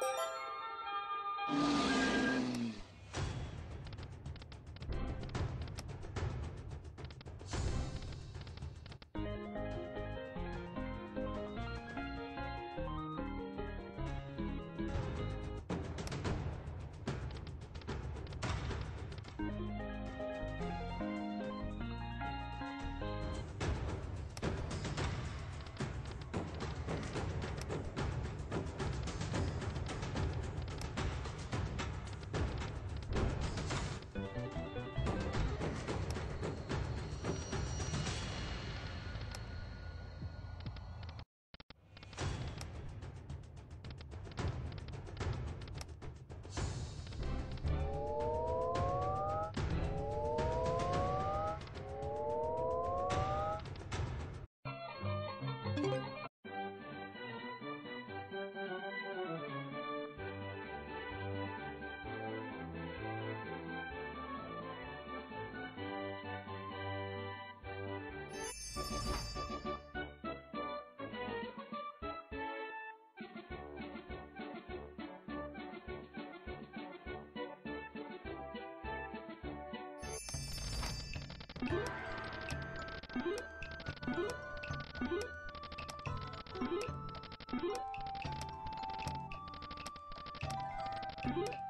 you Mm-hmm.